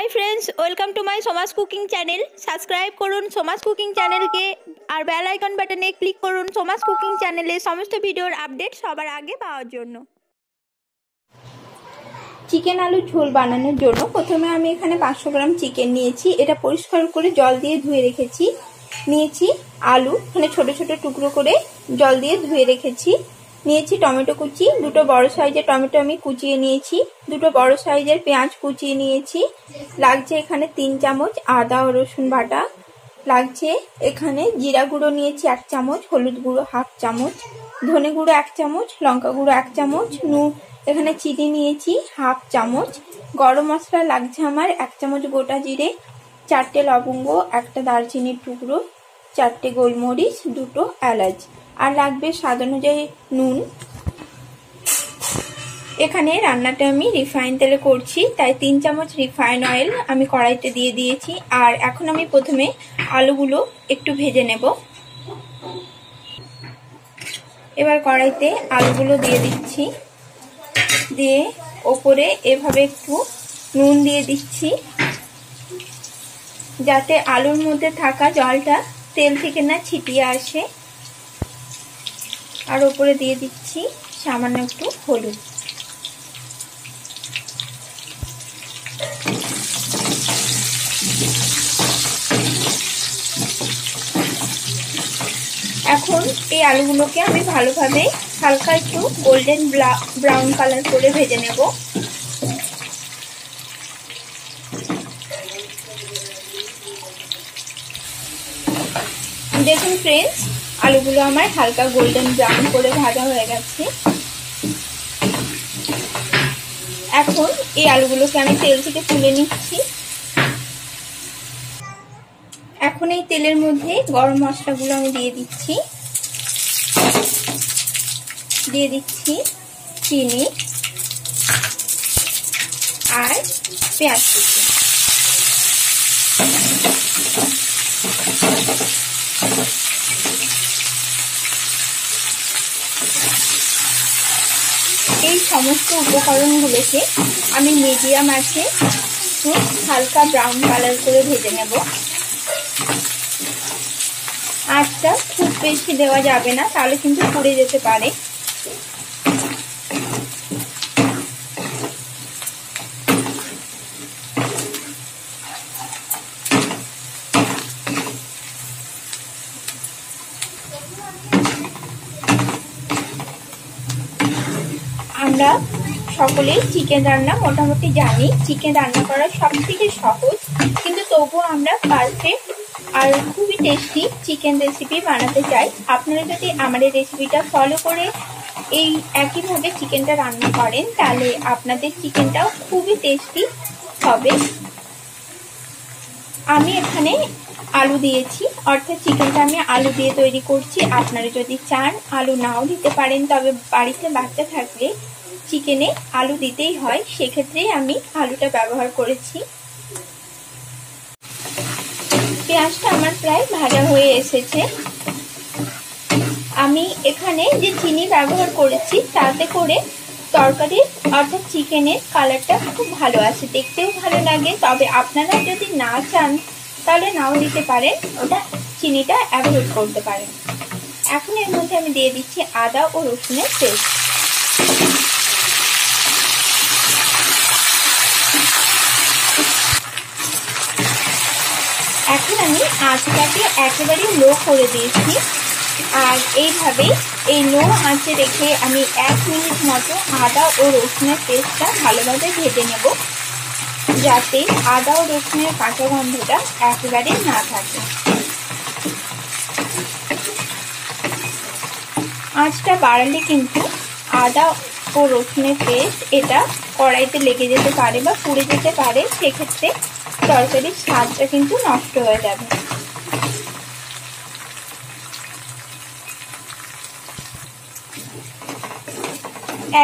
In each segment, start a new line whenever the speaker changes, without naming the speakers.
Hi friends welcome to my Samaj cooking channel subscribe করুন Samaj cooking চ্যানেলকে আর bell icon বাটনে ক্লিক করুন সমাজ কুকিং চ্যানেলে সমস্ত ভিডিওর আপডেট সবার আগে পাওয়ার জন্য। চিকেন আলুর ঝোল বানানোর জন্য প্রথমে আমি এখানে পাঁচশো গ্রাম চিকেন নিয়েছি। এটা পরিষ্কার করে জল দিয়ে ধুয়ে রেখেছি। নিয়েছি আলু, এখানে ছোট ছোট টুকরো করে জল দিয়ে ধুয়ে রেখেছি। নিয়েছি টমেটো কুচি, দুটো বড় সাইজের টমেটো আমি কুচিয়ে নিয়েছি, দুটো বড় সাইজের পেঁয়াজ কুচিয়ে নিয়েছি, লাগছে এখানে তিন চামচ আদা ও রসুন বাটা, লাগছে এখানে জিরা গুঁড়ো নিয়েছি এক চামচ, হলুদ গুঁড়ো হাফ চামচ, ধনে গুঁড়ো এক চামচ, লঙ্কা গুঁড়ো এক চামচ নুন এখানে চিনি নিয়েছি হাফ চামচ, গরম মশলা লাগছে আমার এক চামচ গোটা জিরে, চারটে লবঙ্গ, একটা দারচিনির টুকরো, চারটে গোলমরিচ, দুটো এলাচ। আর লাগবে স্বাদ অনুযায়ী নুন। এখানে রান্নাটা আমি রিফাইন তেলে করছি, তাই তিন চামচ রিফাইন অয়েল আমি কড়াইতে দিয়ে দিয়েছি। আর এখন আমি প্রথমে আলুগুলো একটু ভেজে নেব। এবার কড়াইতে আলুগুলো দিয়ে দিচ্ছি। দিয়ে ওপরে এভাবে একটু নুন দিয়ে দিচ্ছি। যাতে আলুর মধ্যে থাকা জলটা তেল থেকে না ছিটিয়ে আসে। আর ওপরে দিয়ে দিচ্ছি সামান্য একটু হলুদ। এখন এই আলুগুলোকে আমি ভালোভাবে হালকা একটু গোল্ডেন ব্রাউন কালার করে ভেজে নেব। দেখুন ফ্রেন্ডস আলুগুলো আমার হালকা গোল্ডেন ব্রাউন করে ভাজা হয়ে গেছে। এখন এই আলুগুলোকে আমি তেল থেকে তুলে নিচ্ছি। এখন এই তেলের মধ্যে গরম মশলাগুলো আমি দিয়ে দিচ্ছি। দিয়ে দিচ্ছি চিনি আর পেঁয়াজ কুচি। এই সমস্ত উপকরণগুলোকে আমি মিডিয়াম আছে হালকা ব্রাউন কালার করে ভেজে নেব। আঁচটা খুব বেশি দেওয়া যাবে না, তাহলে কিন্তু পুড়ে যেতে পারে আমরা সকলেই চিকেন রান্না মোটামুটি জানি। চিকেন রান্না করা সব থেকে সহজ, কিন্তু তবুও আমরা পারফেক্ট আর খুবই টেস্টি চিকেন রেসিপি বানাতে চাই। আপনারা যদি আমার এই রেসিপিটা ফলো করে এই একইভাবে চিকেনটা রান্না করেন, তাহলে আপনাদের চিকেনটাও খুবই টেস্টি হবে। আমি এখানে আলু দিয়েছি, অর্থাৎ চিকেনটা আমি আলু দিয়ে তৈরি করছি। আপনারা যদি চান আলু নাও দিতে পারেন, তবে বাড়িতে বাচ্চা থাকলে চিকেনে আলু দিতেই হয়, সেক্ষেত্রেই আমি আলুটা ব্যবহার করেছি। পেঁয়াজটা আমার প্রায় ভাজা হয়ে এসেছে। আমি এখানে যে চিনি ব্যবহার করেছি, তাতে করে তরকারির অর্থাৎ চিকেনের কালারটা খুব ভালো আসে। দেখতেও ভালো লাগে। তবে আপনারা যদি না চান, তাহলে নাও দিতে পারেন। ওটা চিনিটা অ্যাভয়েড করতে পারেন। এখন এর মধ্যে আমি দিয়ে দিচ্ছি আদা ও রসুনের পেস্ট। এখন আমি আঁচটাকে একেবারে লো করে দিয়েছি। আর এইভাবে এই লো আঁচে রেখে আমি এক মিনিট মতো আদা ও রসুনের পেস্টটা ভালোভাবে ভেজে নেব, যাতে আদা ও রসুনের কাঁচা গন্ধটা একেবারে না থাকে। আঁচটা বাড়ালে কিন্তু আদা ও রসুনের পেস্ট এটা কড়াইতে লেগে যেতে পারে বা পুড়ে যেতে পারে, সেক্ষেত্রে তরকারির স্বাদটা কিন্তু নষ্ট হয়ে যাবে।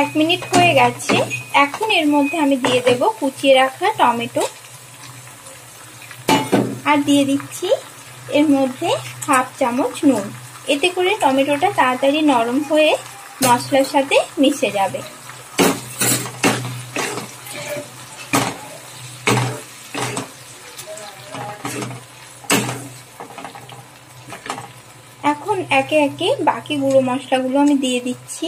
এক মিনিট হয়ে গেছে। এখন এর মধ্যে আমি দিয়ে দেব কুচিয়ে রাখা টমেটো। আর দিয়ে দিচ্ছি এর মধ্যে হাফ চামচ নুন। এতে করে টমেটোটা তাড়াতাড়ি নরম হয়ে মশলার সাথে মিশে যাবে। এখন একে একে বাকি গুঁড়ো মশলাগুলো আমি দিয়ে দিচ্ছি।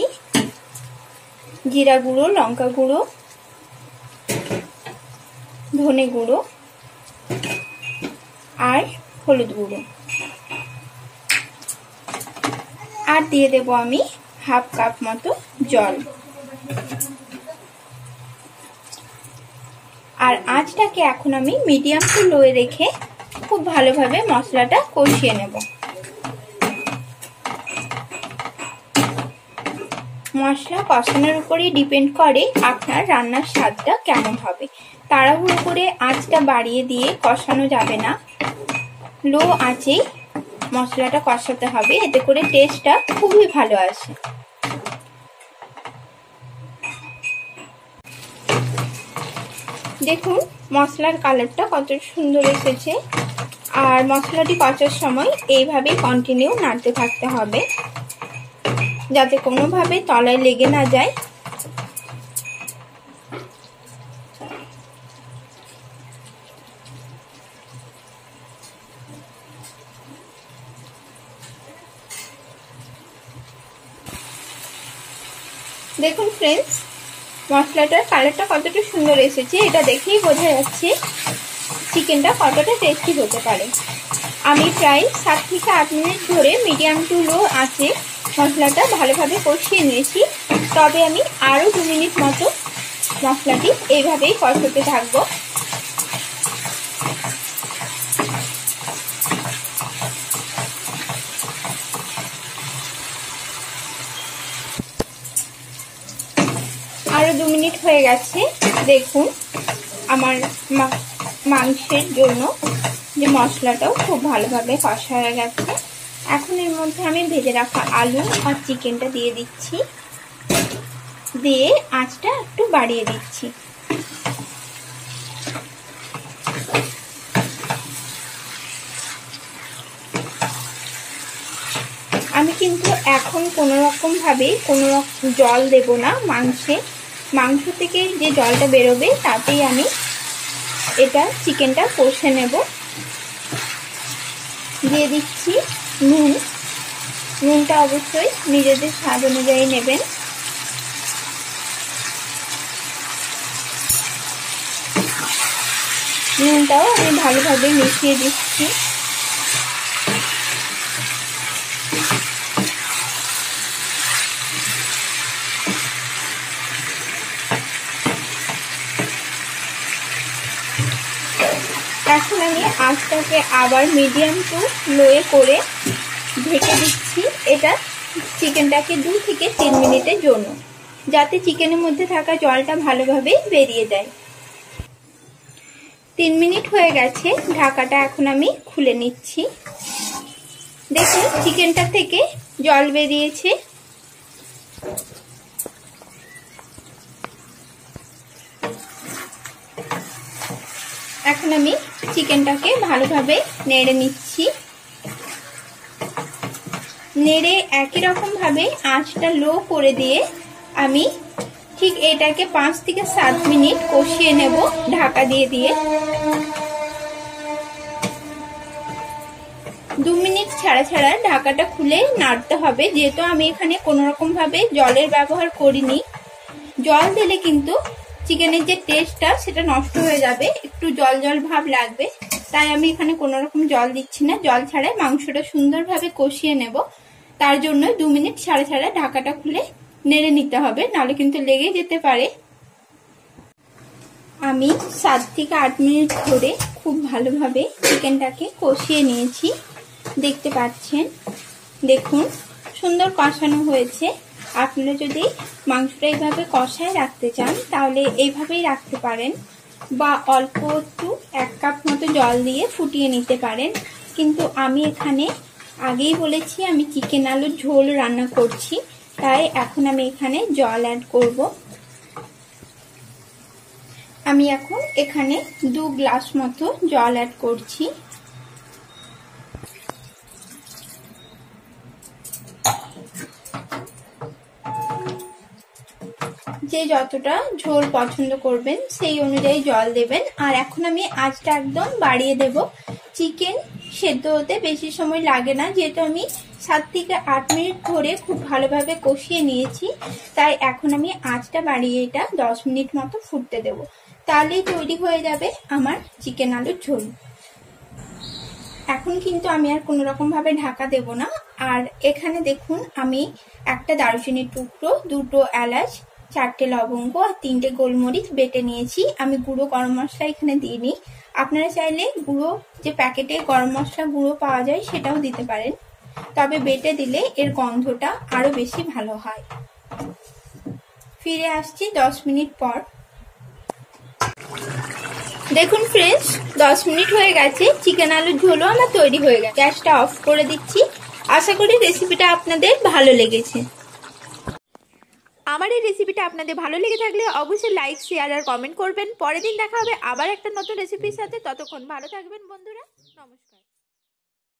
জিরা গুঁড়ো, লঙ্কা গুঁড়ো, ধনে গুঁড়ো আর হলুদ গুঁড়ো। আর দিয়ে দেব আমি হাফ কাপ মতো জল। আর আঁচটাকে এখন আমি মিডিয়াম টু লোয়ে রেখে খুব ভালোভাবে মশলাটা কষিয়ে নেব। মশলা কষানোর উপরেই ডিপেন্ড করে আপনার রান্নার স্বাদটা কেমন হবে। তাড়াহুড়ো করে আঁচটা বাড়িয়ে দিয়ে কষানো যাবে না। লো আঁচেই মশলাটা কষাতে হবে, এতে করে টেস্টটা খুবই ভালো আসে। দেখুন, মশলার কালারটা কত সুন্দর এসেছে। আর মশলাটি কষার সময় এইভাবেই কন্টিনিউ নাড়তে থাকতে হবে। যাতে কোনোভাবে তলায় লেগে না যায়। দেখুন ফ্রেন্ডস মশলাটার কালারটা কতটা সুন্দর এসেছে, এটা দেখেই বোঝা যাচ্ছে চিকেনটা কতটা টেস্টি হতে পারে। আমি প্রায় সাত থেকে আট মিনিট ধরে মিডিয়াম টু লো আছে মশলাটা ভালোভাবে কষিয়ে নিয়েছি। তবে আমি আরও দু মিনিট মতো মশলাটি এইভাবেই কষতে থাকব। আরও দু মিনিট হয়ে গেছে। দেখুন আমার মাংসের জন্য যে মশলাটাও খুব ভালোভাবে কষা হয়ে গেছে। এখন এর মধ্যে আমি ভেজে রাখা আলু আর চিকেনটা দিয়ে দিচ্ছি। দিয়ে আঁচটা একটু বাড়িয়ে দিচ্ছি। আমি কিন্তু এখন কোনো রকম ভাবে কোনো জল দেব না মাংসে। মাংস থেকে যে জলটা বেরোবে, তাতেই আমি এটা চিকেনটা কষে নেব। দিয়ে দিচ্ছি নুন। নুনটা অবশ্যই নিজেদের স্বাদ অনুযায়ী নেবেন। নুনটাও আমি ভালোভাবে মিশিয়ে দিচ্ছি। এখন আমি আঁচটাকে আবার মিডিয়াম টু লোয়ে করে ঢেকে দিচ্ছি। এটা চিকেনটাকে দু থেকে তিন মিনিটের জন্য, যাতে চিকেনের মধ্যে থাকা জলটা ভালোভাবে বেরিয়ে যায়। তিন মিনিট হয়ে গেছে, ঢাকাটা এখন আমি খুলে নিচ্ছি। দেখুন চিকেনটা থেকে জল বেরিয়েছে। এখন আমি চিকেনটাকে ভালোভাবে নেড়ে নিচ্ছি। নেড়ে একই রকম ভাবে আঁচটা লো করে দিয়ে আমি ঠিক এটাকে পাঁচ থেকে সাত মিনিট কষিয়ে নেব ঢাকা দিয়ে দিয়ে। দু মিনিট ছাড়া ছাড়া ঢাকাটা খুলে নাড়তে হবে, যেহেতু আমি এখানে কোনো রকম ভাবে জলের ব্যবহার করিনি। জল দিলে কিন্তু চিকেনের যে টেস্টটা সেটা নষ্ট হয়ে যাবে। একটু জল জল ভাব লাগবে। তাই আমি এখানে কোনো রকম জল দিচ্ছি না। জল ছাড়াই মাংসটা সুন্দরভাবে কষিয়ে নেব। তার জন্য দু মিনিট ছাড়া ছাড়া ঢাকাটা খুলে নেড়ে নিতে হবে। নাহলে কিন্তু লেগে যেতে পারে। আমি সাত থেকে আট মিনিট ধরে খুব ভালোভাবে চিকেনটাকে কষিয়ে নিয়েছি। দেখতে পাচ্ছেন? দেখুন, সুন্দর কষানো হয়েছে। আপনারা যদি মাংসটা এইভাবে কষায় রাখতে চান, তাহলে এইভাবেই রাখতে পারেন বা অল্প একটু এক কাপ মতো জল দিয়ে ফুটিয়ে নিতে পারেন। কিন্তু আমি এখানে আগেই বলেছি, আমি চিকেন আলুর ঝোল রান্না করছি, তাই এখন আমি এখানে জল অ্যাড করব। আমি এখন এখানে দু গ্লাস মতো জল অ্যাড করছি। যে যতটা ঝোল পছন্দ করবেন, সেই অনুযায়ী জল দেবেন। আর এখন আমি আঁচটা একদম বাড়িয়ে দেব। চিকেন সেদ্ধ হতে বেশি সময় লাগে না, যেহেতু আমি সাত থেকে আট মিনিট ধরে খুব ভালোভাবে কষিয়ে নিয়েছি। তাই এখন আমি আঁচটা বাড়িয়ে এটা দশ মিনিট মতো ফুটতে দেব। তাহলেই তৈরি হয়ে যাবে আমার চিকেন আলুর ঝোল। এখন কিন্তু আমি আর কোনো রকম ভাবে ঢাকা দেব না। আর এখানে দেখুন, আমি একটা দারুচিনির টুকরো, দুটো এলাচ চারটে লবঙ্গ আর তিনটে গোলমরিচ বেটে নিয়েছি। আমি গুঁড়ো গরম মশলা এখানে দিইনি। আপনারা চাইলে গুঁড়ো, যে প্যাকেটে গরম মশলা গুঁড়ো পাওয়া যায় সেটাও দিতে পারেন। তবে বেটে দিলে এর গন্ধটা আরও বেশি ভালো হয়। ফিরে আসছি দশ মিনিট পর। দেখুন ফ্রেন্ডস দশ মিনিট হয়ে গেছে। চিকেন আলুর ঝোলও আমার তৈরি হয়ে গেছে। গ্যাসটা অফ করে দিচ্ছি। আশা করি রেসিপিটা আপনাদের ভালো লেগেছে।
আমার এই রেসিপিটা আপনাদের ভালো লেগে থাকলে অবশ্যই লাইক শেয়ার আর কমেন্ট করবেন। পরের দিন দেখা হবে আবার একটা নতুন রেসিপির সাথে। ততক্ষণ ভালো থাকবেন বন্ধুরা। নমস্কার।